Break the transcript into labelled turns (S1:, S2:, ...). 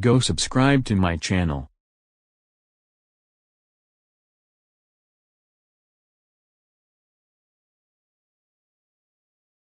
S1: Go subscribe to my channel.